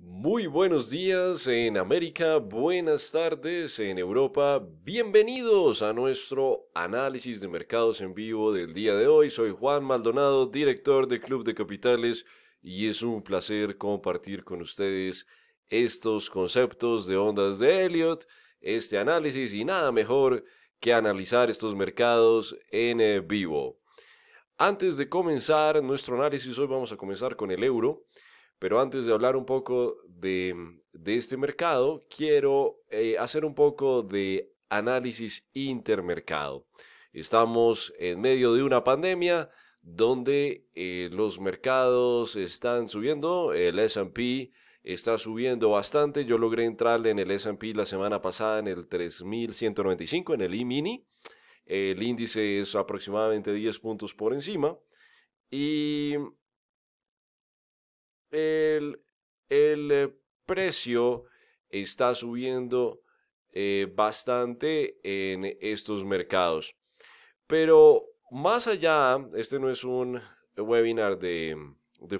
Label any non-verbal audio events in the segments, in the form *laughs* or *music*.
Muy buenos días en América, buenas tardes en Europa, bienvenidos a nuestro análisis de mercados en vivo del día de hoy. Soy Juan Maldonado, director de Club de Capitales y es un placer compartir con ustedes estos conceptos de ondas de Elliot, este análisis y nada mejor que analizar estos mercados en eh, vivo. Antes de comenzar nuestro análisis, hoy vamos a comenzar con el euro. Pero antes de hablar un poco de, este mercado, quiero eh, hacer un poco de análisis intermercado. Estamos en medio de una pandemia donde eh, los mercados están subiendo, el SP está subiendo bastante. Yo logré entrar en el SP la semana pasada en el 3195, en el E-mini. El índice es aproximadamente 10 puntos por encima. Y el, eh, precio está subiendo eh, bastante en estos mercados. Pero más allá, este no es un webinar de,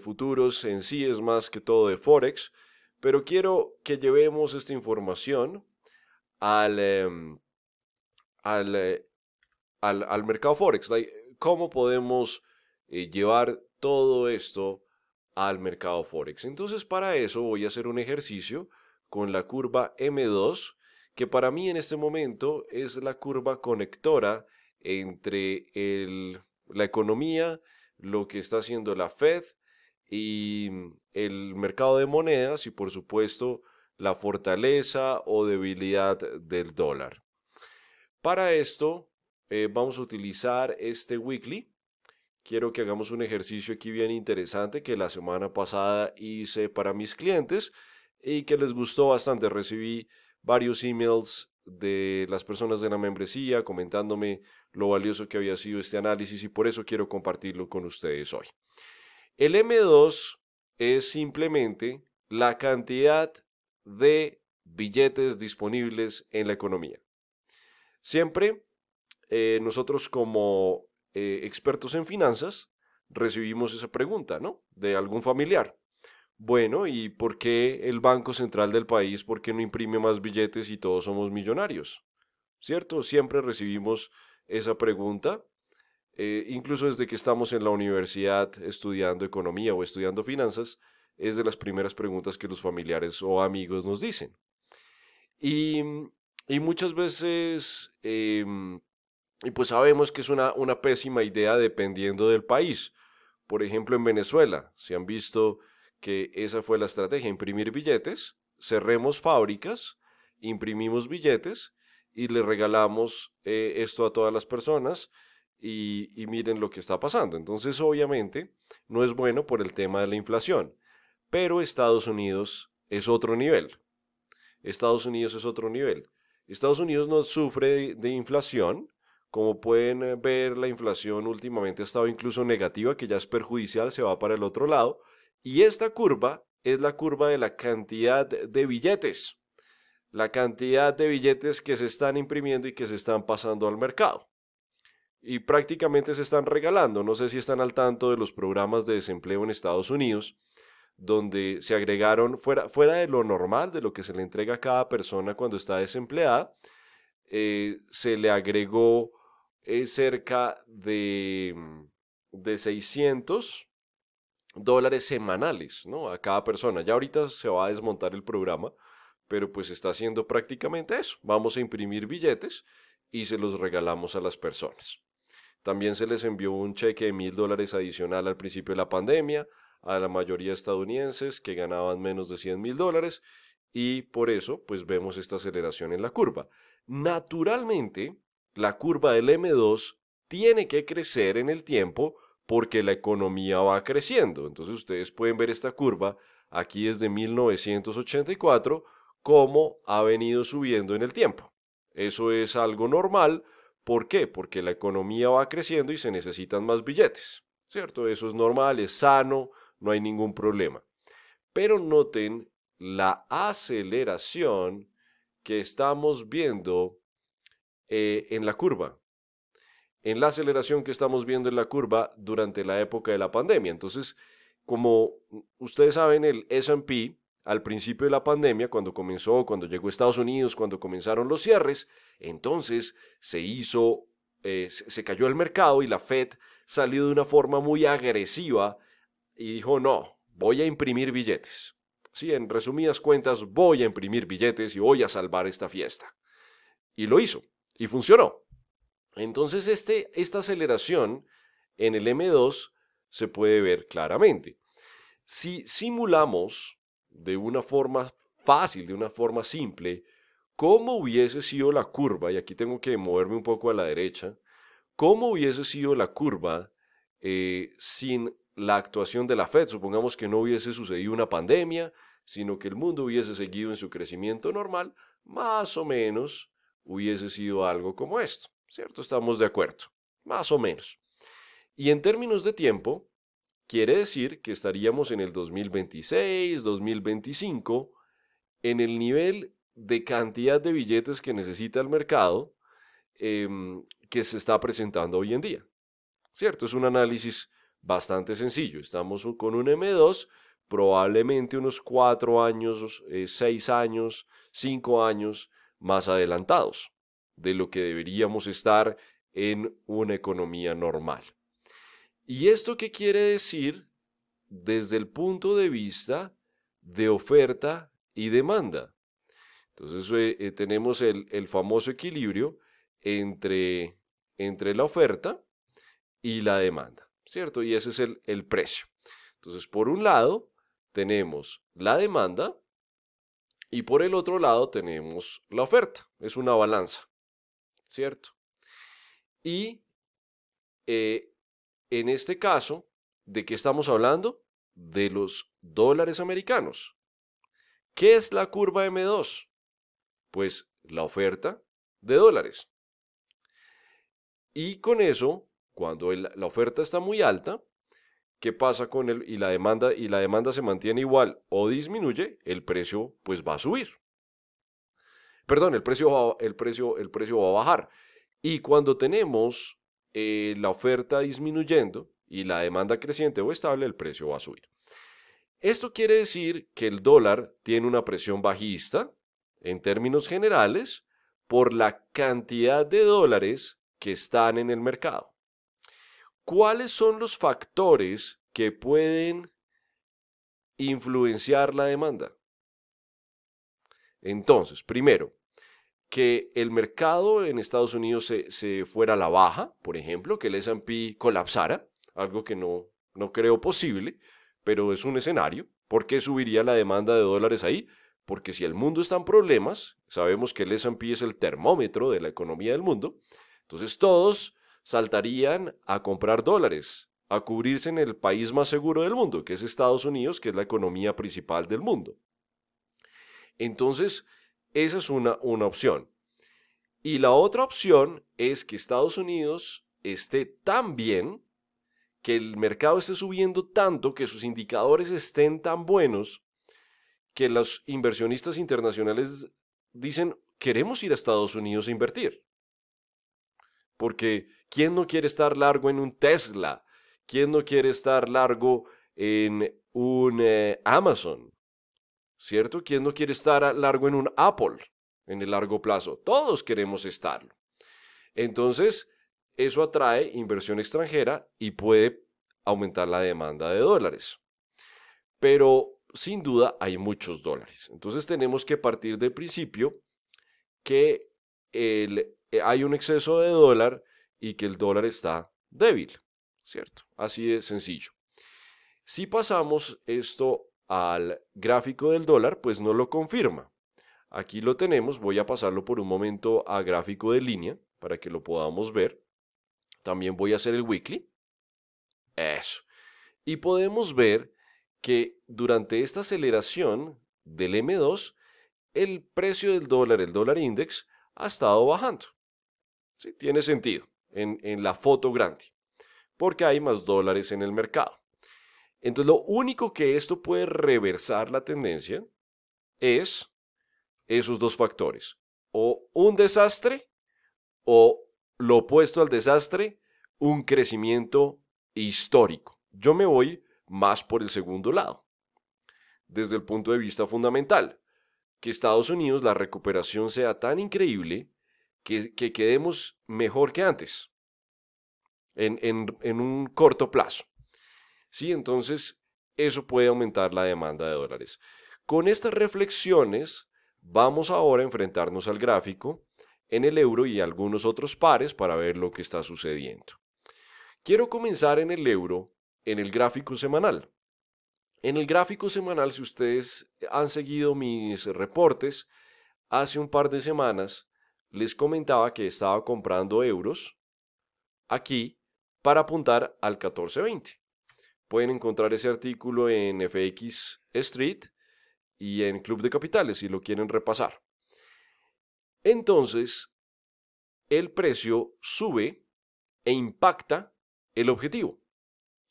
futuros en sí, es más que todo de Forex, pero quiero que llevemos esta información al, em, eh, al, al, mercado Forex. ¿Cómo podemos llevar todo esto al mercado Forex. Entonces para eso voy a hacer un ejercicio con la curva M2, que para mí en este momento es la curva conectora entre la economía, lo que está haciendo la Fed y el mercado de monedas y por supuesto la fortaleza o debilidad del dólar. Para esto eh, vamos a utilizar este weekly quiero que hagamos un ejercicio aquí bien interesante que la semana pasada hice para mis clientes y que les gustó bastante. Recibí varios emails de las personas de la membresía comentándome lo valioso que había sido este análisis y por eso quiero compartirlo con ustedes hoy. El M2 es simplemente la cantidad de billetes disponibles en la economía. Siempre eh, nosotros como eh, expertos en finanzas, recibimos esa pregunta, ¿no? De algún familiar. Bueno, ¿y por qué el Banco Central del país, por qué no imprime más billetes y todos somos millonarios? ¿Cierto? Siempre recibimos esa pregunta, eh, incluso desde que estamos en la universidad estudiando economía o estudiando finanzas, es de las primeras preguntas que los familiares o amigos nos dicen. Y, muchas veces em, y pues sabemos que es una, una pésima idea dependiendo del país. Por ejemplo, en Venezuela, se han visto que esa fue la estrategia, imprimir billetes, cerremos fábricas, imprimimos billetes y le regalamos eh, esto a todas las personas y, y, miren lo que está pasando. Entonces, obviamente, no es bueno por el tema de la inflación, pero Estados Unidos es otro nivel. Estados Unidos es otro nivel. Estados Unidos no sufre de inflación, como pueden eh, ver, la inflación últimamente ha estado incluso negativa, que ya es perjudicial, se va para el otro lado. Y esta curva es la curva de la cantidad de billetes. La cantidad de billetes que se están imprimiendo y que se están pasando al mercado. Y prácticamente se están regalando. No sé si están al tanto de los programas de desempleo en Estados Unidos, donde se agregaron, fuera, fuera de lo normal, de lo que se le entrega a cada persona cuando está desempleada, eh, se le agregó es cerca de, mm, de 600 dólares semanales, ¿no? A cada persona. Ya ahorita se va a desmontar el programa, pero pues está haciendo prácticamente eso. Vamos a imprimir billetes y se los regalamos a las personas. También se les envió un cheque de mil dólares adicional al principio de la pandemia a la mayoría de estadounidenses que ganaban menos de 100 mil dólares y por eso pues vemos esta aceleración en la curva. Naturalmente, la curva del M2 tiene que crecer en el tiempo porque la economía va creciendo. Entonces ustedes pueden ver esta curva aquí desde 1984 cómo ha venido subiendo en el tiempo. Eso es algo normal. ¿Por qué? Porque la economía va creciendo y se necesitan más billetes. ¿Cierto? Eso es normal, es sano, no hay ningún problema. Pero noten la aceleración que estamos viendo eh, en la curva, en la aceleración que estamos viendo en la curva durante la época de la pandemia. Entonces, como ustedes saben, el SP al principio de la pandemia, cuando comenzó, cuando llegó a Estados Unidos, cuando comenzaron los cierres, entonces se hizo, eh, se cayó el mercado y la Fed salió de una forma muy agresiva y dijo, no, voy a imprimir billetes. Sí, en resumidas cuentas, voy a imprimir billetes y voy a salvar esta fiesta. Y lo hizo, y funcionó. Entonces, este, esta aceleración en el M2 se puede ver claramente. Si simulamos de una forma fácil, de una forma simple, cómo hubiese sido la curva, y aquí tengo que moverme un poco a la derecha, cómo hubiese sido la curva eh, sin la actuación de la Fed. Supongamos que no hubiese sucedido una pandemia, sino que el mundo hubiese seguido en su crecimiento normal, más o menos hubiese sido algo como esto, ¿cierto? Estamos de acuerdo, más o menos. Y en términos de tiempo, quiere decir que estaríamos en el 2026, 2025, en el nivel de cantidad de billetes que necesita el mercado em, que se está presentando hoy en día. ¿Cierto? Es un análisis bastante sencillo. Estamos con un M2, probablemente unos cuatro años, eh, seis años, cinco años más adelantados de lo que deberíamos estar en una economía normal. ¿Y esto qué quiere decir desde el punto de vista de oferta y demanda? Entonces eh, eh, tenemos el, el, famoso equilibrio entre, entre la oferta y la demanda, ¿cierto? Y ese es el, el precio. Entonces, por un lado, tenemos la demanda y por el otro lado tenemos la oferta. Es una balanza, ¿cierto? Y eh, en este caso, ¿de qué estamos hablando? De los dólares americanos. ¿Qué es la curva M2? Pues la oferta de dólares. Y con eso cuando la oferta está muy alta, ¿qué pasa con el y la demanda y la demanda se mantiene igual o disminuye? El precio pues va a subir. Perdón, el precio va, el precio, el precio va a bajar. Y cuando tenemos eh, la oferta disminuyendo y la demanda creciente o estable, el precio va a subir. Esto quiere decir que el dólar tiene una presión bajista en términos generales por la cantidad de dólares que están en el mercado. ¿Cuáles son los factores que pueden influenciar la demanda? Entonces, primero, que el mercado en Estados Unidos se, fuera a la baja, por ejemplo, que el SP colapsara, algo que no, no creo posible, pero es un escenario. ¿Por qué subiría la demanda de dólares ahí? Porque si el mundo está en problemas, sabemos que el SP es el termómetro de la economía del mundo, entonces todos saltarían a comprar dólares, a cubrirse en el país más seguro del mundo, que es Estados Unidos, que es la economía principal del mundo. Entonces, esa es una, una opción. Y la otra opción es que Estados Unidos esté tan bien, que el mercado esté subiendo tanto, que sus indicadores estén tan buenos, que los inversionistas internacionales dicen, queremos ir a Estados Unidos a invertir. Porque ¿quién no quiere estar largo en un Tesla? ¿Quién no quiere estar largo en un eh, Amazon? ¿Cierto? ¿Quién no quiere estar largo en un Apple en el largo plazo? Todos queremos estarlo. Entonces, eso atrae inversión extranjera y puede aumentar la demanda de dólares. Pero sin duda hay muchos dólares. Entonces tenemos que partir del principio que eh, hay un exceso de dólar y que el dólar está débil, ¿cierto? Así de sencillo. Si pasamos esto al gráfico del dólar, pues no lo confirma. Aquí lo tenemos, voy a pasarlo por un momento a gráfico de línea para que lo podamos ver. También voy a hacer el weekly. Eso. Y podemos ver que durante esta aceleración del M2, el precio del dólar, el dólar index, ha estado bajando. Sí, tiene sentido en, la foto grande, porque hay más dólares en el mercado. Entonces, lo único que esto puede reversar la tendencia es esos dos factores. O un desastre o lo opuesto al desastre, un crecimiento histórico. Yo me voy más por el segundo lado. desde el punto de vista fundamental, que Estados Unidos la recuperación sea tan increíble que, quedemos mejor que antes, en, en un corto plazo. Sí, entonces eso puede aumentar la demanda de dólares. Con estas reflexiones, vamos ahora a enfrentarnos al gráfico en el euro y algunos otros pares para ver lo que está sucediendo. Quiero comenzar en el euro, en el gráfico semanal. En el gráfico semanal, si ustedes han seguido mis reportes, hace un par de semanas les comentaba que estaba comprando euros aquí para apuntar al 1420. Pueden encontrar ese artículo en FX Street y en Club de Capitales si lo quieren repasar. Entonces, el precio sube e impacta el objetivo.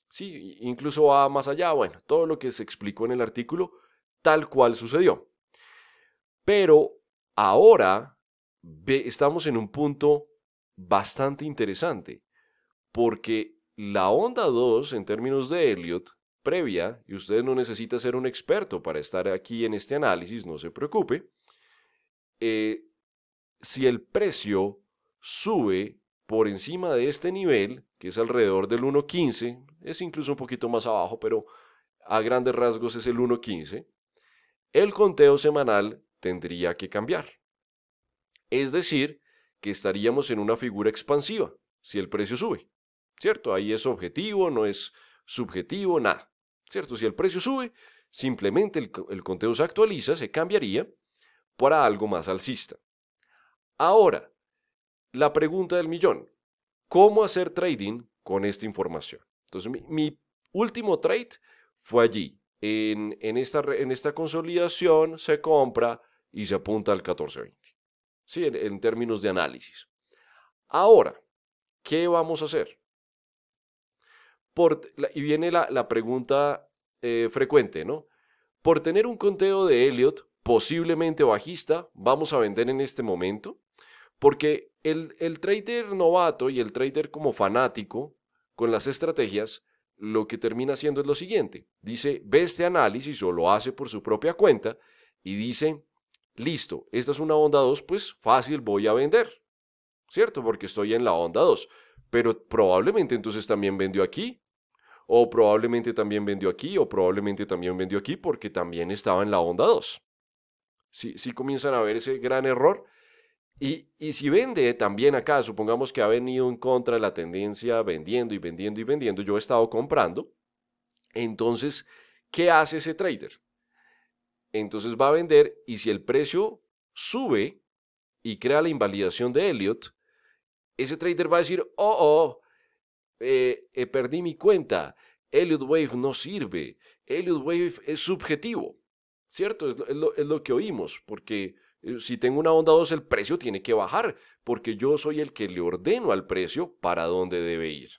Sí, incluso va más allá, bueno, todo lo que se explicó en el artículo, tal cual sucedió. Pero ahora estamos en un punto bastante interesante, porque la onda 2 en términos de Elliot previa, y usted no necesita ser un experto para estar aquí en este análisis, no se preocupe, eh, si el precio sube por encima de este nivel, que es alrededor del 1.15, es incluso un poquito más abajo, pero a grandes rasgos es el 1.15, el conteo semanal tendría que cambiar. Es decir, que estaríamos en una figura expansiva si el precio sube. ¿Cierto? Ahí es objetivo, no es subjetivo, nada. ¿Cierto? Si el precio sube, simplemente el, conteo se actualiza, se cambiaría para algo más alcista. Ahora, la pregunta del millón, ¿cómo hacer trading con esta información? Entonces, mi, último trade fue allí. En, esta, en esta consolidación se compra y se apunta al 1420. Sí, en, términos de análisis. Ahora, ¿qué vamos a hacer? Y viene la, pregunta eh, frecuente, ¿no? Por tener un conteo de Elliot posiblemente bajista, ¿vamos a vender en este momento? Porque el, el trader novato y el trader como fanático con las estrategias, lo que termina haciendo es lo siguiente. Dice, ve este análisis o lo hace por su propia cuenta y dice, listo, esta es una onda 2, pues fácil, voy a vender. ¿Cierto? Porque estoy en la onda 2. Pero probablemente entonces también vendió aquí, o probablemente también vendió aquí, o probablemente también vendió aquí porque también estaba en la onda 2. Si, comienzan a ver ese gran error y, si vende también acá, supongamos que ha venido en contra de la tendencia vendiendo y vendiendo y vendiendo, yo he estado comprando, entonces, ¿qué hace ese trader? Entonces va a vender y si el precio sube y crea la invalidación de Elliot, ese trader va a decir, oh, oh, eh, eh, perdí mi cuenta, Elliot Wave no sirve, Elliot Wave es subjetivo, ¿cierto? es lo que oímos, porque eh, si tengo una onda 2, el precio tiene que bajar, porque yo soy el que le ordeno al precio para dónde debe ir.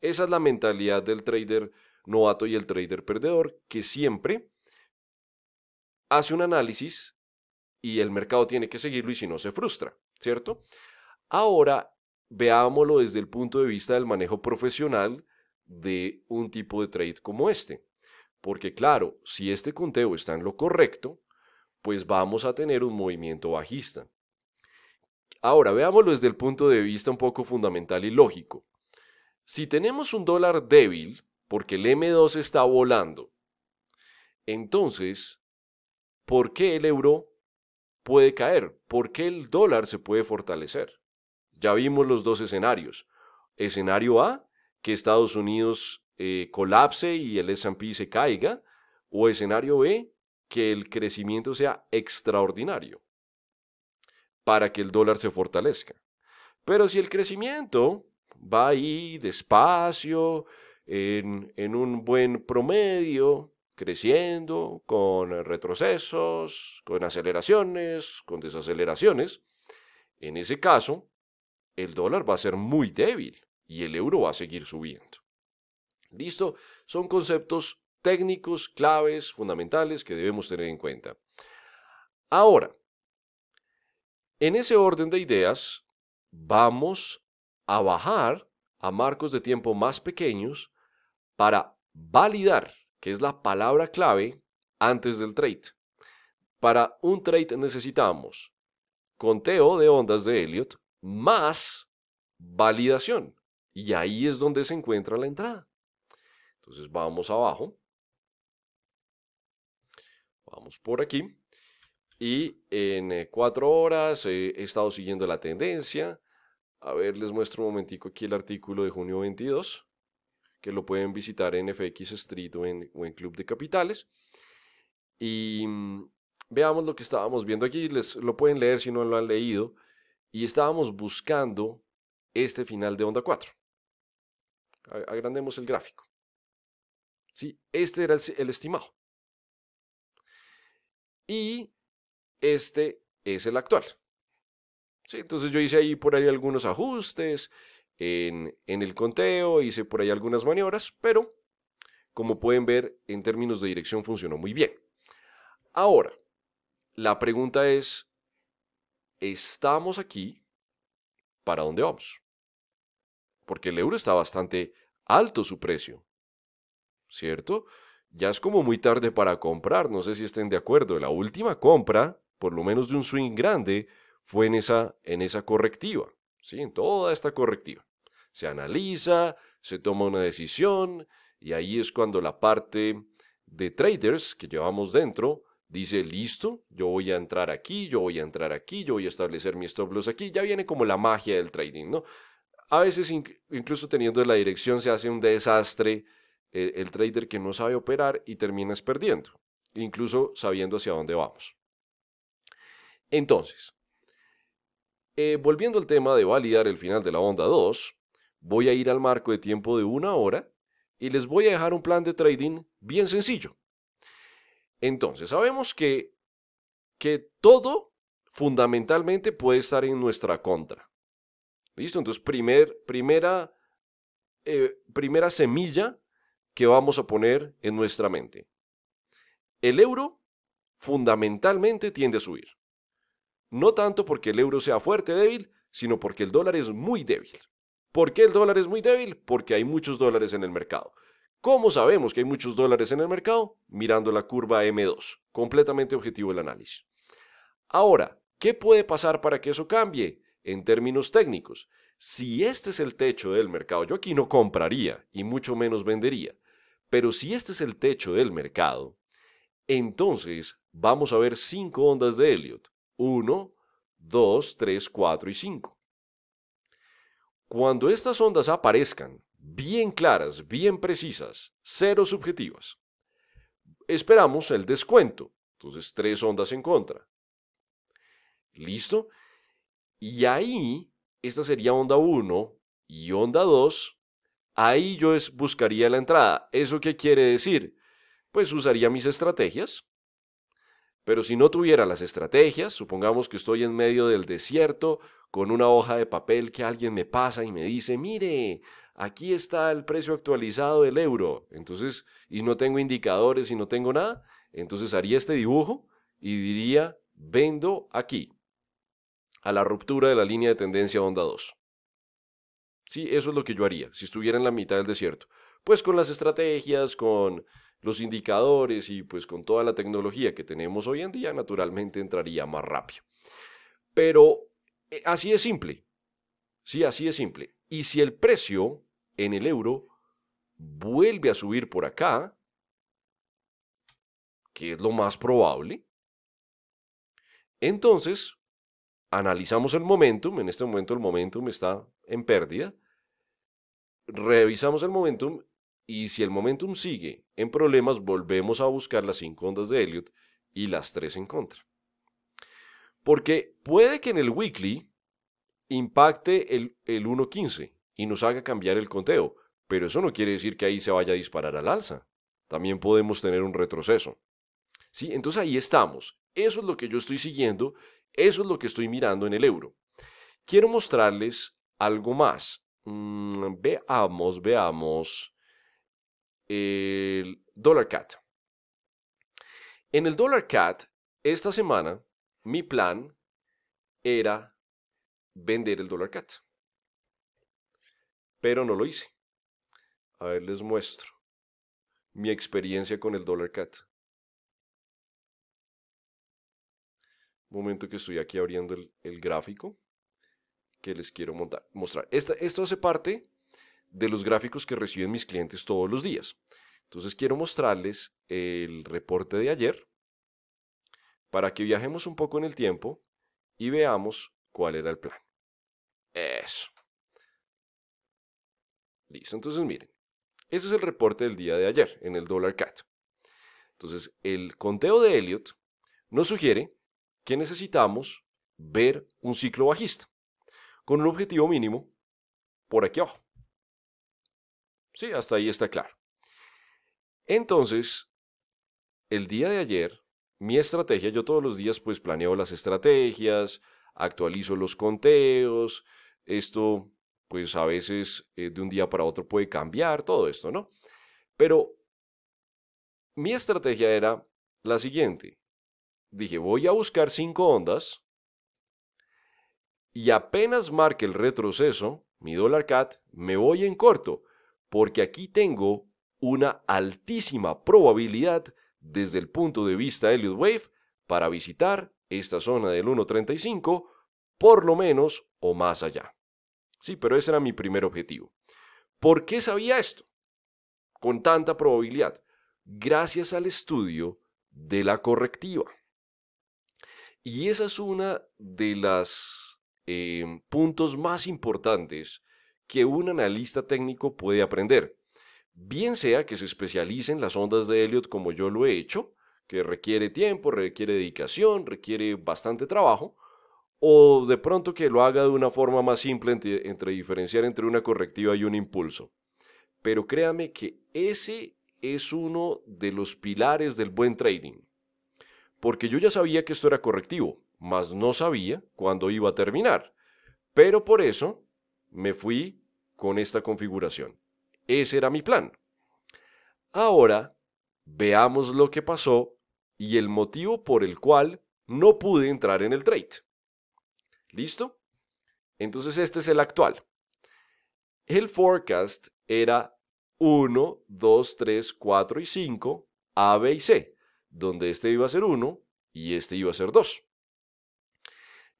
Esa es la mentalidad del trader novato y el trader perdedor, que siempre hace un análisis y el mercado tiene que seguirlo y si no se frustra, ¿cierto? Ahora veámoslo desde el punto de vista del manejo profesional de un tipo de trade como este. Porque claro, si este conteo está en lo correcto, pues vamos a tener un movimiento bajista. Ahora, veámoslo desde el punto de vista un poco fundamental y lógico. Si tenemos un dólar débil, porque el M2 está volando, entonces, ¿por qué el euro puede caer? ¿Por qué el dólar se puede fortalecer? Ya vimos los dos escenarios. Escenario A, que Estados Unidos eh, colapse y el S&P se caiga, o escenario B, que el crecimiento sea extraordinario para que el dólar se fortalezca. Pero si el crecimiento va ahí despacio, en, en un buen promedio, creciendo, con retrocesos, con aceleraciones, con desaceleraciones, en ese caso, el dólar va a ser muy débil y el euro va a seguir subiendo. ¿Listo? Son conceptos técnicos, claves, fundamentales que debemos tener en cuenta. Ahora, en ese orden de ideas, vamos a bajar a marcos de tiempo más pequeños para validar, que es la palabra clave antes del trade. Para un trade necesitamos conteo de ondas de Elliot más validación. Y ahí es donde se encuentra la entrada. Entonces vamos abajo. Vamos por aquí. Y en eh, cuatro horas he estado siguiendo la tendencia. A ver, les muestro un momentico aquí el artículo de junio 22, que lo pueden visitar en FX Street o en, Club de Capitales. Y mm, veamos lo que estábamos viendo aquí. Les, lo pueden leer si no lo han leído. Y estábamos buscando este final de onda 4. Agrandemos el gráfico. ¿Sí? Este era el estimado. Y este es el actual. ¿Sí? Entonces yo hice ahí por ahí algunos ajustes en, el conteo, hice por ahí algunas maniobras, pero como pueden ver, en términos de dirección funcionó muy bien. Ahora, la pregunta es, ¿estamos aquí? ¿Para dónde vamos? Porque el euro está bastante alto su precio, ¿cierto? Ya es como muy tarde para comprar, no sé si estén de acuerdo. La última compra, por lo menos de un swing grande, fue en esa, en esa correctiva, ¿sí? en toda esta correctiva. Se analiza, se toma una decisión y ahí es cuando la parte de traders que llevamos dentro dice, listo, yo voy a entrar aquí, yo voy a entrar aquí, yo voy a establecer mi stop loss aquí. Ya viene como la magia del trading, ¿no? A veces incluso teniendo la dirección se hace un desastre el, trader que no sabe operar y terminas perdiendo, incluso sabiendo hacia dónde vamos. Entonces, eh, volviendo al tema de validar el final de la onda 2, voy a ir al marco de tiempo de una hora y les voy a dejar un plan de trading bien sencillo. Entonces, sabemos que, que todo fundamentalmente puede estar en nuestra contra. ¿Listo? Entonces, primer, primera, eh, primera semilla que vamos a poner en nuestra mente. El euro fundamentalmente tiende a subir. No tanto porque el euro sea fuerte, débil, sino porque el dólar es muy débil. ¿Por qué el dólar es muy débil? Porque hay muchos dólares en el mercado. ¿Cómo sabemos que hay muchos dólares en el mercado? Mirando la curva M2. Completamente objetivo el análisis. Ahora, ¿qué puede pasar para que eso cambie? En términos técnicos, si este es el techo del mercado, yo aquí no compraría y mucho menos vendería. Pero si este es el techo del mercado, entonces vamos a ver cinco ondas de Elliot. 1, 2, 3, 4 y 5. Cuando estas ondas aparezcan bien claras, bien precisas, cero subjetivas, esperamos el descuento. Entonces, tres ondas en contra. ¿Listo? Y ahí, esta sería onda 1 y onda 2. Ahí yo buscaría la entrada. ¿Eso qué quiere decir? Pues usaría mis estrategias, pero si no tuviera las estrategias, supongamos que estoy en medio del desierto con una hoja de papel que alguien me pasa y me dice, mire, aquí está el precio actualizado del euro. Entonces, y no tengo indicadores y no tengo nada, entonces haría este dibujo y diría, vendo aquí, a la ruptura de la línea de tendencia onda 2. Sí, eso es lo que yo haría si estuviera en la mitad del desierto. Pues con las estrategias, con los indicadores y pues con toda la tecnología que tenemos hoy en día, naturalmente entraría más rápido. Pero eh, así es simple. Sí, así es simple. Y si el precio en el euro vuelve a subir por acá, que es lo más probable, entonces analizamos el momentum. En este momento el momentum está en pérdida. Revisamos el momentum y si el momentum sigue en problemas, volvemos a buscar las cinco ondas de Elliot y las tres en contra. Porque puede que en el weekly impacte el, el 1.15 y nos haga cambiar el conteo, pero eso no quiere decir que ahí se vaya a disparar al alza. También podemos tener un retroceso. ¿Sí? Entonces ahí estamos. Eso es lo que yo estoy siguiendo, eso es lo que estoy mirando en el euro. Quiero mostrarles algo más. Mm, veamos, veamos el Dollar Cat. En el Dollar Cat, esta semana, mi plan era vender el Dollar Cat. Pero no lo hice. A ver, les muestro mi experiencia con el Dollar Cat. momento que estoy aquí abriendo el, gráfico que les quiero mostrar. esto hace parte de los gráficos que reciben mis clientes todos los días. Entonces quiero mostrarles el reporte de ayer para que viajemos un poco en el tiempo y veamos cuál era el plan. Eso. Listo, entonces miren. Ese es el reporte del día de ayer en el dólar CAT. Entonces, el conteo de Elliot nos sugiere que necesitamos ver un ciclo bajista con un objetivo mínimo por aquí abajo. Sí, hasta ahí está claro. Entonces, el día de ayer, mi estrategia, yo todos los días pues planeo las estrategias, actualizo los conteos, esto pues a veces eh, de un día para otro puede cambiar, todo esto, ¿no? Pero mi estrategia era la siguiente. Dije, voy a buscar cinco ondas y apenas marque el retroceso, mi dólar CAT, me voy en corto, porque aquí tengo una altísima probabilidad desde el punto de vista Elliott Wave para visitar esta zona del 1.35 por lo menos o más allá. Sí, pero ese era mi primer objetivo. ¿Por qué sabía esto? Con tanta probabilidad. Gracias al estudio de la correctiva. Y esa es una de las eh, puntos más importantes que un analista técnico puede aprender bien sea que se especialice en las ondas de Elliot como yo lo he hecho, que requiere tiempo, requiere dedicación, requiere bastante trabajo, o de pronto que lo haga de una forma más simple entre, diferenciar entre una correctiva y un impulso. Pero créame que ese es uno de los pilares del buen trading. Porque yo ya sabía que esto era correctivo, mas no sabía cuándo iba a terminar. Pero por eso me fui con esta configuración. Ese era mi plan. Ahora, veamos lo que pasó y el motivo por el cual no pude entrar en el trade. ¿Listo? Entonces este es el actual. El forecast era 1, 2, 3, 4 y 5, A, B y C, donde este iba a ser 1 y este iba a ser 2.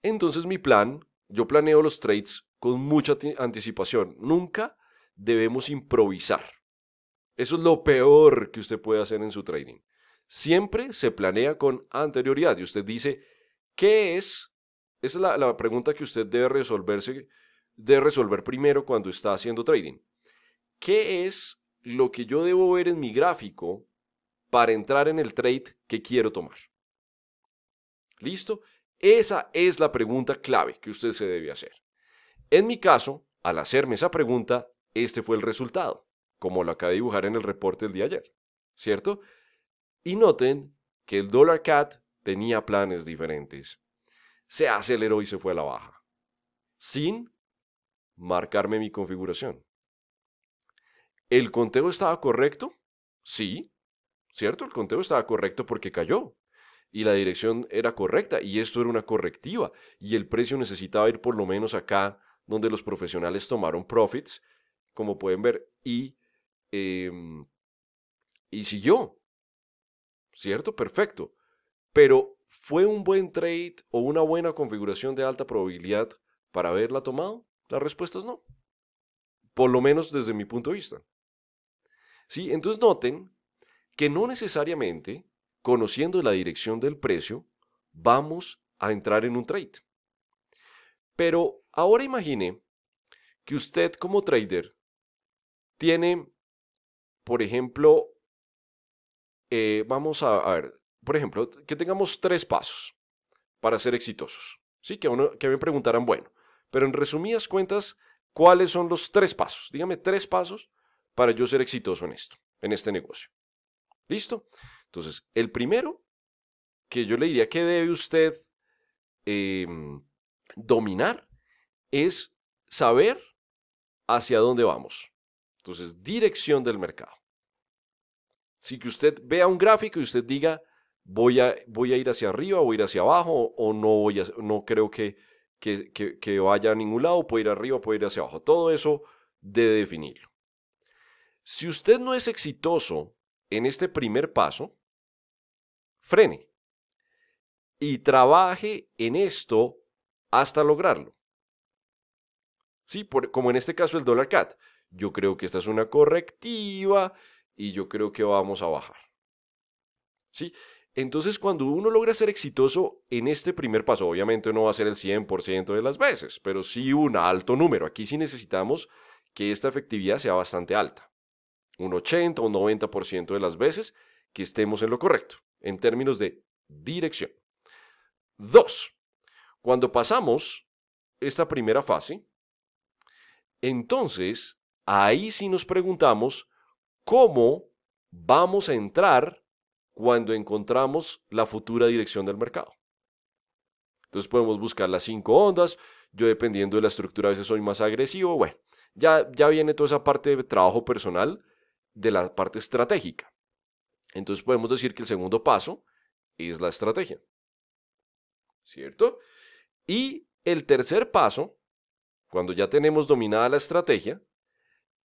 Entonces mi plan, yo planeo los trades con mucha anticipación. Nunca debemos improvisar. Eso es lo peor que usted puede hacer en su trading. Siempre se planea con anterioridad y usted dice, ¿qué es? Esa es la, pregunta que usted debe resolverse, debe resolver primero cuando está haciendo trading. ¿Qué es lo que yo debo ver en mi gráfico para entrar en el trade que quiero tomar? ¿Listo? Esa es la pregunta clave que usted se debe hacer. En mi caso, al hacerme esa pregunta, este fue el resultado, como lo acabé de dibujar en el reporte del día ayer, ¿cierto? Y noten que el dólar CAT tenía planes diferentes. Se aceleró y se fue a la baja, sin marcarme mi configuración. ¿El conteo estaba correcto? Sí, ¿cierto? El conteo estaba correcto porque cayó y la dirección era correcta y esto era una correctiva y el precio necesitaba ir por lo menos acá donde los profesionales tomaron profits como pueden ver, y, em, y siguió. ¿Cierto? Perfecto. Pero ¿fue un buen trade o una buena configuración de alta probabilidad para haberla tomado? La respuesta es no. Por lo menos desde mi punto de vista. Sí, entonces noten que no necesariamente, conociendo la dirección del precio, vamos a entrar en un trade. Pero ahora imagine que usted como trader tiene, por ejemplo, eh, vamos a, ver, por ejemplo, que tengamos tres pasos para ser exitosos. Sí, que, uno, que me preguntaran, bueno, pero en resumidas cuentas, ¿cuáles son los tres pasos? Dígame tres pasos para yo ser exitoso en esto, en este negocio. ¿Listo? Entonces, el primero que yo le diría que debe usted em, dominar es saber hacia dónde vamos. Entonces, dirección del mercado. Si que usted vea un gráfico y usted diga, voy a, voy a ir hacia arriba, voy a ir hacia abajo, o no, voy a, no creo que, que, vaya a ningún lado, puede ir arriba, puede ir hacia abajo. Todo eso debe definirlo. Si usted no es exitoso en este primer paso, frene. y trabaje en esto hasta lograrlo. Sí, como en este caso el dólar CAT. Yo creo que esta es una correctiva y yo creo que vamos a bajar. ¿Sí? Entonces, cuando uno logra ser exitoso en este primer paso, obviamente no va a ser el 100% de las veces, pero sí un alto número. Aquí sí necesitamos que esta efectividad sea bastante alta. Un 80 o un 90% de las veces que estemos en lo correcto, en términos de dirección. Dos, cuando pasamos esta primera fase, entonces ahí sí nos preguntamos cómo vamos a entrar cuando encontramos la futura dirección del mercado. Entonces podemos buscar las cinco ondas. Yo dependiendo de la estructura a veces soy más agresivo. Bueno, ya, ya viene toda esa parte de trabajo personal de la parte estratégica. Entonces podemos decir que el segundo paso es la estrategia. ¿Cierto? Y el tercer paso, cuando ya tenemos dominada la estrategia,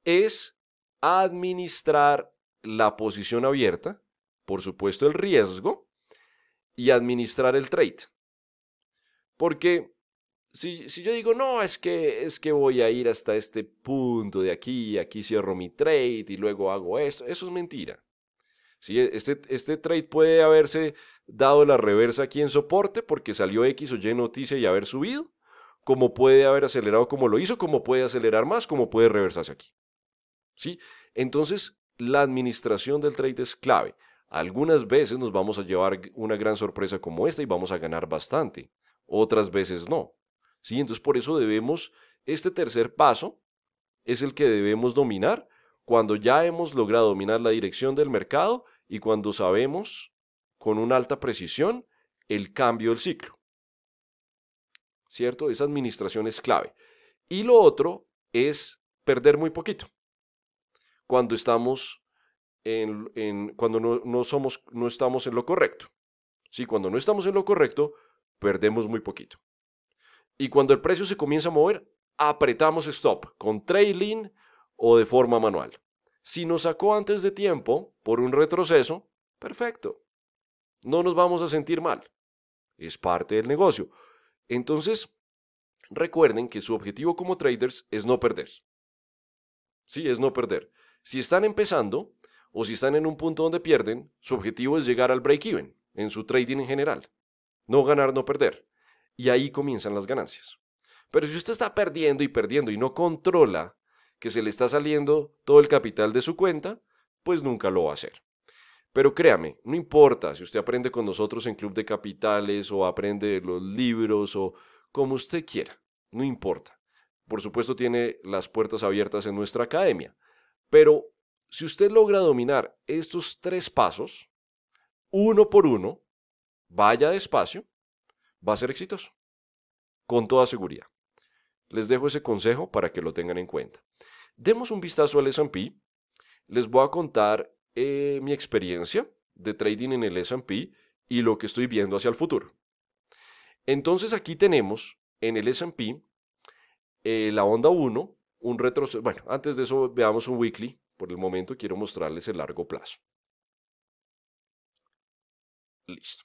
es administrar la posición abierta por supuesto, el riesgo y administrar el trade. Porque si, si, yo digo, no, es que, es que voy a ir hasta este punto de aquí, aquí cierro mi trade y luego hago esto, eso es mentira. ¿Sí? Este, este trade puede haberse dado la reversa aquí en soporte porque salió X o Y noticia y haber subido, como puede haber acelerado como lo hizo, como puede acelerar más, como puede reversarse aquí. ¿Sí? Entonces, la administración del trade es clave. Algunas veces nos vamos a llevar una gran sorpresa como esta y vamos a ganar bastante, otras veces no. ¿Sí? Entonces por eso debemos, este tercer paso es el que debemos dominar cuando ya hemos logrado dominar la dirección del mercado y cuando sabemos con una alta precisión el cambio del ciclo. ¿Cierto? Esa administración es clave. Y lo otro es perder muy poquito. Cuando estamos cuando no, somos, no estamos en lo correcto. Sí, cuando no estamos en lo correcto, perdemos muy poquito. Y cuando el precio se comienza a mover, apretamos stop con trailing o de forma manual. Si nos sacó antes de tiempo por un retroceso, perfecto. No nos vamos a sentir mal. Es parte del negocio. Entonces, recuerden que su objetivo como traders es no perder. Sí, es no perder. Si están empezando, o si están en un punto donde pierden, su objetivo es llegar al break-even en su trading en general. No ganar, no perder. Y ahí comienzan las ganancias. Pero si usted está perdiendo y perdiendo y no controla que se le está saliendo todo el capital de su cuenta, pues nunca lo va a hacer. Pero créame, no importa si usted aprende con nosotros en Club de Capitales o aprende los libros o como usted quiera, no importa. Por supuesto tiene las puertas abiertas en nuestra academia, pero si usted logra dominar estos tres pasos, uno por uno, vaya despacio, va a ser exitoso. Con toda seguridad. Les dejo ese consejo para que lo tengan en cuenta. Demos un vistazo al SP. Les voy a contar eh, mi experiencia de trading en el SP y lo que estoy viendo hacia el futuro. Entonces aquí tenemos en el SP eh, la onda 1, un retroceso. Bueno, antes de eso veamos un weekly por el momento quiero mostrarles el largo plazo. Listo.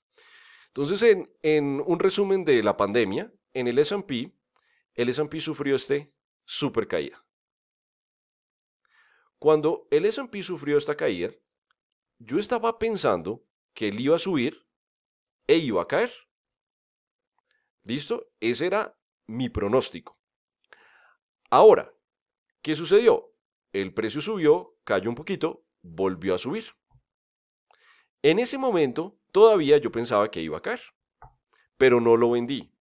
Entonces, en, en un resumen de la pandemia, en el S&P, el S&P sufrió este super caída. Cuando el S&P sufrió esta caída, yo estaba pensando que él iba a subir e iba a caer. ¿Listo? Ese era mi pronóstico. Ahora, ¿qué sucedió? el precio subió, cayó un poquito, volvió a subir. En ese momento todavía yo pensaba que iba a caer, pero no lo vendí.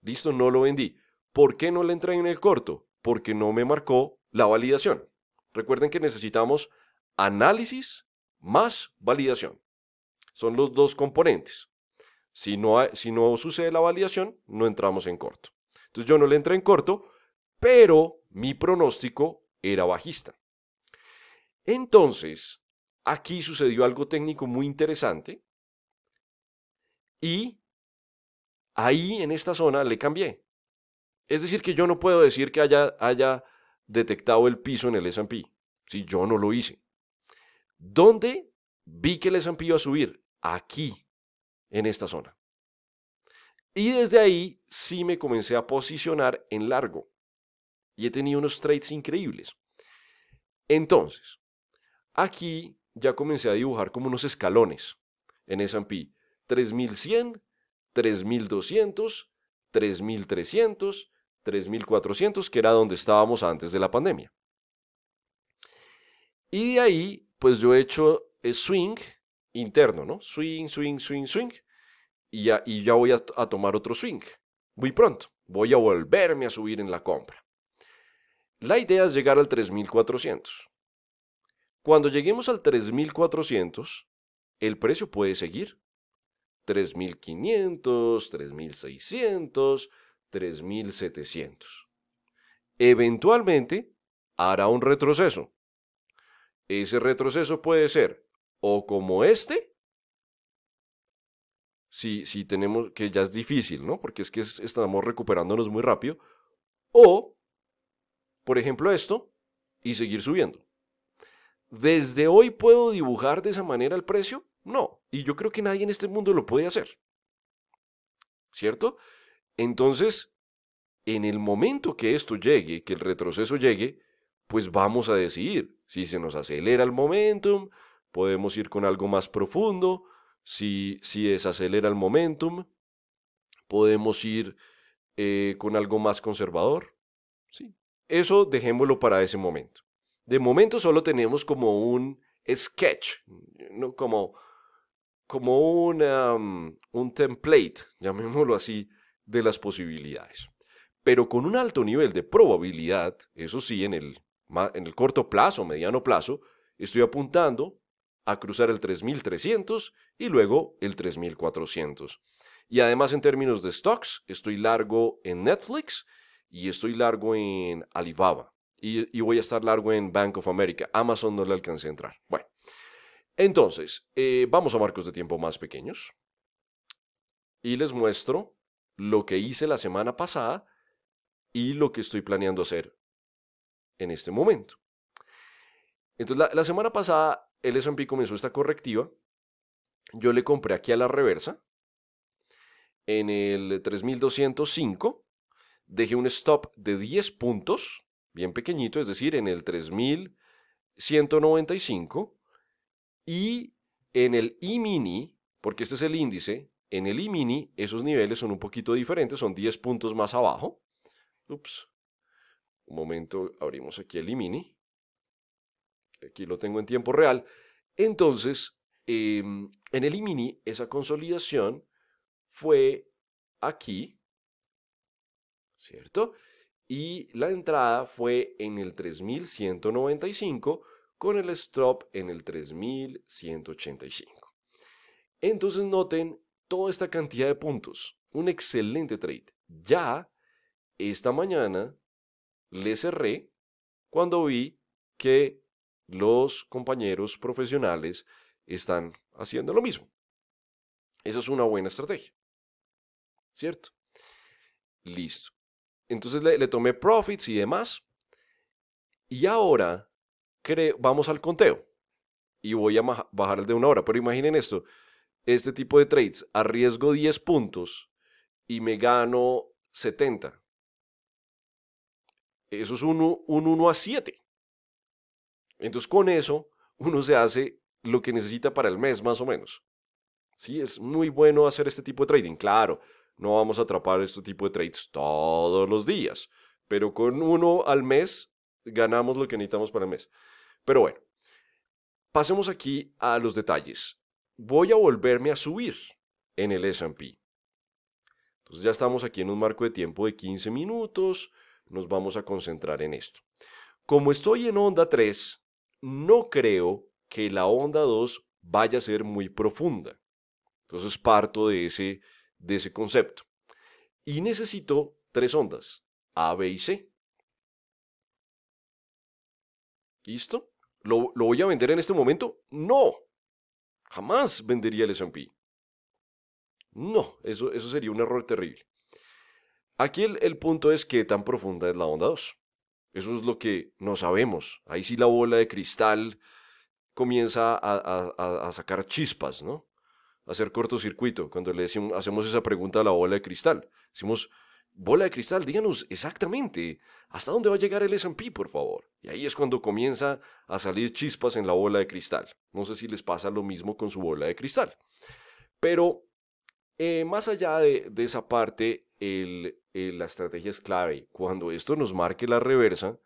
Listo, no lo vendí. ¿Por qué no le entré en el corto? Porque no me marcó la validación. Recuerden que necesitamos análisis más validación. Son los dos componentes. Si no, si no sucede la validación, no entramos en corto. Entonces yo no le entré en corto, pero mi pronóstico era bajista. Entonces, aquí sucedió algo técnico muy interesante y ahí en esta zona le cambié. Es decir, que yo no puedo decir que haya, haya detectado el piso en el S&P, si yo no lo hice. ¿Dónde vi que el S&P iba a subir? Aquí, en esta zona. Y desde ahí sí me comencé a posicionar en largo. Y he tenido unos trades increíbles. Entonces, aquí ya comencé a dibujar como unos escalones en S&P. 3100, 3200, 3300, 3400, que era donde estábamos antes de la pandemia. Y de ahí, pues yo he hecho swing interno, ¿no? Swing, swing, swing, swing. Y ya, y ya voy a tomar otro swing. Muy pronto. Voy a volverme a subir en la compra. La idea es llegar al 3400. Cuando lleguemos al 3400, el precio puede seguir. 3500, 3600, 3700. Eventualmente hará un retroceso. Ese retroceso puede ser o como este, si, si tenemos, que ya es difícil, ¿no? Porque es que estamos recuperándonos muy rápido, o, por ejemplo, esto, y seguir subiendo. ¿Desde hoy puedo dibujar de esa manera el precio? No. Y yo creo que nadie en este mundo lo puede hacer. ¿Cierto? Entonces, en el momento que esto llegue, que el retroceso llegue, pues vamos a decidir si se nos acelera el momentum, podemos ir con algo más profundo, si, si desacelera el momentum, podemos ir eh, con algo más conservador. Eso dejémoslo para ese momento. De momento solo tenemos como un sketch, ¿no? como, como un, un template, *laughs* llamémoslo así, de las posibilidades. Pero con un alto nivel de probabilidad, eso sí, en el, en el corto plazo, mediano plazo, estoy apuntando a cruzar el 3300 y luego el 3400. Y además en términos de stocks, estoy largo en Netflix y estoy largo en Alibaba y, voy a estar largo en Bank of America. Amazon no le alcancé a entrar. Bueno, entonces, eh, vamos a marcos de tiempo más pequeños y les muestro lo que hice la semana pasada y lo que estoy planeando hacer en este momento. Entonces, la, la semana pasada el S&P comenzó esta correctiva. Yo le compré aquí a la reversa en el 3205. Dejé un stop de 10 puntos bien pequeñito, es decir, en el 3195 y en el E-mini, porque este es el índice, en el E-mini esos niveles son un poquito diferentes, son 10 puntos más abajo. Ups. Un momento, abrimos aquí el E-mini. Aquí lo tengo en tiempo real. Entonces, em, en el E-mini esa consolidación fue aquí, ¿cierto? y la entrada fue en el 3195 con el stop en el 3185. Entonces noten toda esta cantidad de puntos. Un excelente trade. Ya esta mañana le cerré cuando vi que los compañeros profesionales están haciendo lo mismo. Esa es una buena estrategia. ¿Cierto? Listo. Entonces le, tomé profits y demás. Y ahora vamos al conteo. Y voy a bajar el de una hora. Pero imaginen esto. Este tipo de trades. Arriesgo 10 puntos y me gano 70. Eso es un 1 a 7. Entonces con eso uno se hace lo que necesita para el mes más o menos. Sí, es muy bueno hacer este tipo de trading. Claro, no vamos a atrapar este tipo de trades todos los días, pero con uno al mes ganamos lo que necesitamos para el mes. Pero bueno, pasemos aquí a los detalles. Voy a volverme a subir en el S&P. Entonces ya estamos aquí en un marco de tiempo de 15 minutos. Nos vamos a concentrar en esto. Como estoy en onda 3, no creo que la onda 2 vaya a ser muy profunda. Entonces parto de ese de ese concepto. Y necesito tres ondas, A, B y C. ¿Listo? ¿Lo, voy a vender en este momento? No. Jamás vendería el S&P. No, eso, eso sería un error terrible. Aquí el, punto es qué tan profunda es la onda 2. Eso es lo que no sabemos. Ahí sí la bola de cristal comienza a, a sacar chispas, ¿no? Hacer cortocircuito cuando le decimos, hacemos esa pregunta a la bola de cristal. Decimos, bola de cristal, díganos exactamente hasta dónde va a llegar el SP, por favor. Y ahí es cuando comienza a salir chispas en la bola de cristal. No sé si les pasa lo mismo con su bola de cristal. Pero eh, más allá de, esa parte, la estrategia es clave. Cuando esto nos marque la reversa,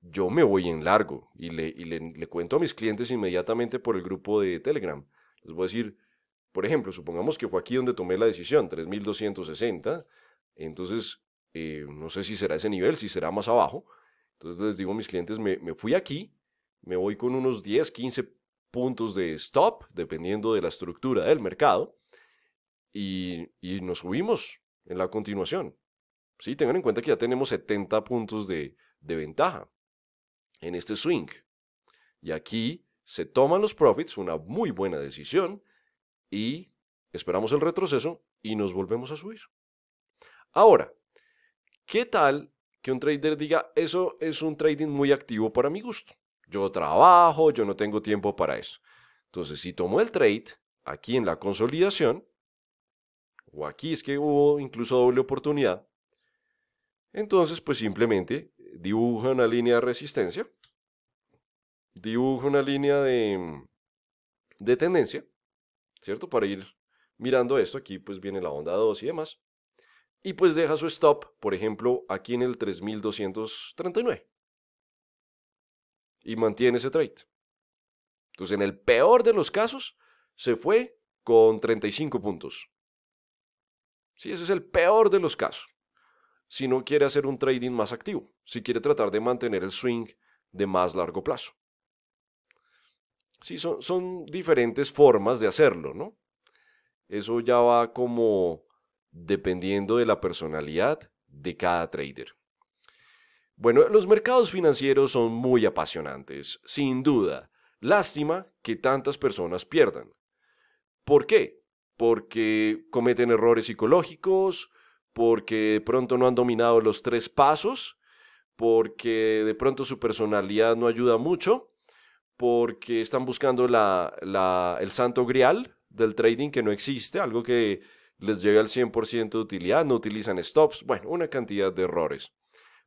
yo me voy en largo y, le, le, cuento a mis clientes inmediatamente por el grupo de Telegram. Les voy a decir, por ejemplo, supongamos que fue aquí donde tomé la decisión, 3260. Entonces, eh, no sé si será ese nivel, si será más abajo. Entonces les digo a mis clientes, me, me fui aquí, me voy con unos 10, 15 puntos de stop, dependiendo de la estructura del mercado, y, y nos subimos en la continuación. Sí, tengan en cuenta que ya tenemos 70 puntos de, de ventaja en este swing. Y aquí se toman los profits, una muy buena decisión, y esperamos el retroceso y nos volvemos a subir. Ahora, ¿qué tal que un trader diga, eso es un trading muy activo para mi gusto? Yo trabajo, yo no tengo tiempo para eso. Entonces, si tomo el trade aquí en la consolidación, o aquí es que hubo incluso doble oportunidad, entonces pues simplemente dibujo una línea de resistencia, dibujo una línea de, de tendencia, ¿cierto? Para ir mirando esto, aquí pues viene la onda 2 y demás, y pues deja su stop, por ejemplo, aquí en el 3239 y mantiene ese trade. Entonces, en el peor de los casos, se fue con 35 puntos. Sí, ese es el peor de los casos. Si no quiere hacer un trading más activo, si quiere tratar de mantener el swing de más largo plazo. Sí, son, son diferentes formas de hacerlo, ¿no? Eso ya va como dependiendo de la personalidad de cada trader. Bueno, los mercados financieros son muy apasionantes, sin duda. Lástima que tantas personas pierdan. ¿Por qué? Porque cometen errores psicológicos, porque de pronto no han dominado los tres pasos, porque de pronto su personalidad no ayuda mucho, porque están buscando el santo grial del trading que no existe, algo que les llega al 100% de utilidad, no utilizan stops, bueno, una cantidad de errores.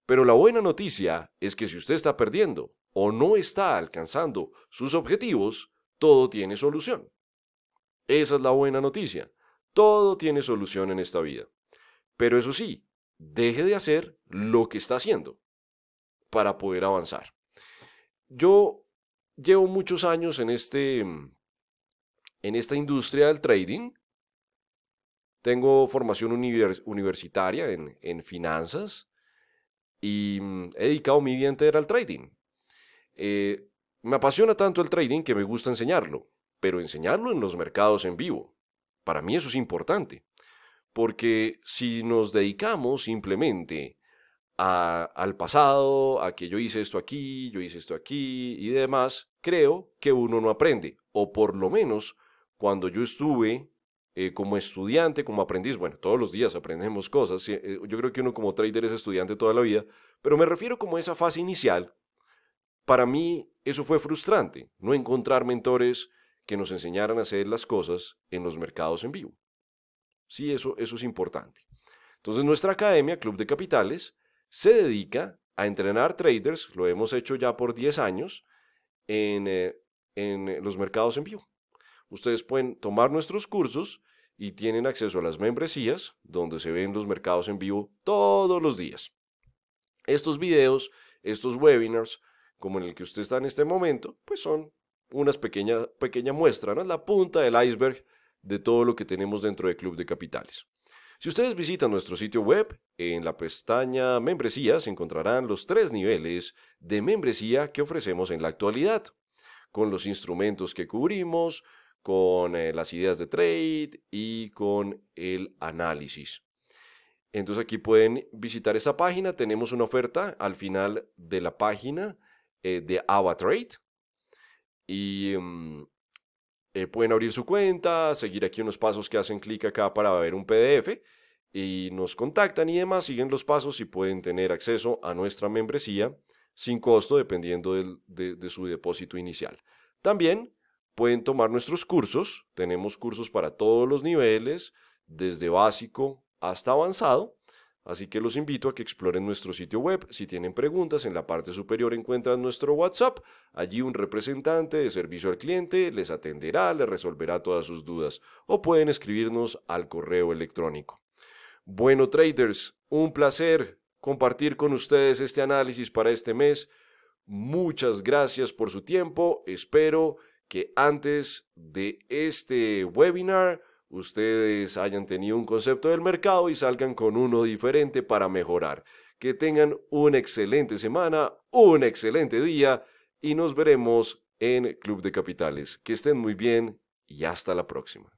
Pero la buena noticia es que si usted está perdiendo o no está alcanzando sus objetivos, todo tiene solución. Esa es la buena noticia. Todo tiene solución en esta vida. Pero eso sí, deje de hacer lo que está haciendo para poder avanzar. Yo llevo muchos años en, este, en esta industria del trading tengo formación universitaria en, finanzas y mm, he dedicado mi vida entera al trading. Eh, me apasiona tanto el trading que me gusta enseñarlo, pero enseñarlo en los mercados en vivo. Para mí eso es importante, porque si nos dedicamos simplemente al pasado, a que yo hice esto aquí, yo hice esto aquí y demás, creo que uno no aprende, o por lo menos cuando yo estuve eh, como estudiante, como aprendiz, bueno, todos los días aprendemos cosas. Eh, yo creo que uno como trader es estudiante toda la vida, pero me refiero como a esa fase inicial. Para mí eso fue frustrante, no encontrar mentores que nos enseñaran a hacer las cosas en los mercados en vivo. Sí, eso, eso es importante. Entonces nuestra academia, Club de Capitales, se dedica a entrenar traders, lo hemos hecho ya por 10 años, en, eh, en los mercados en vivo. Ustedes pueden tomar nuestros cursos y tienen acceso a las membresías, donde se ven los mercados en vivo todos los días. Estos videos, estos webinars, como en el que usted está en este momento, pues son unas pequeña, pequeña muestra, ¿no? la punta del iceberg de todo lo que tenemos dentro del Club de Capitales. Si ustedes visitan nuestro sitio web, en la pestaña Membresías encontrarán los tres niveles de membresía que ofrecemos en la actualidad, con los instrumentos que cubrimos, con eh, las ideas de trade y con el análisis. Entonces aquí pueden visitar esa página. Tenemos una oferta al final de la página eh, de AvaTrade. Y mm, eh, pueden abrir su cuenta, seguir aquí unos pasos que hacen clic acá para ver un PDF y nos contactan y demás, siguen los pasos y pueden tener acceso a nuestra membresía sin costo dependiendo de su depósito inicial. También pueden tomar nuestros cursos. Tenemos cursos para todos los niveles, desde básico hasta avanzado. Así que los invito a que exploren nuestro sitio web. Si tienen preguntas, en la parte superior encuentran nuestro WhatsApp. Allí un representante de servicio al cliente les atenderá, les resolverá todas sus dudas o pueden escribirnos al correo electrónico. Bueno, traders, un placer compartir con ustedes este análisis para este mes. Muchas gracias por su tiempo. Espero que antes de este webinar ustedes hayan tenido un concepto del mercado y salgan con uno diferente para mejorar. Que tengan una excelente semana, un excelente día y nos veremos en Club de Capitales. Que estén muy bien y hasta la próxima.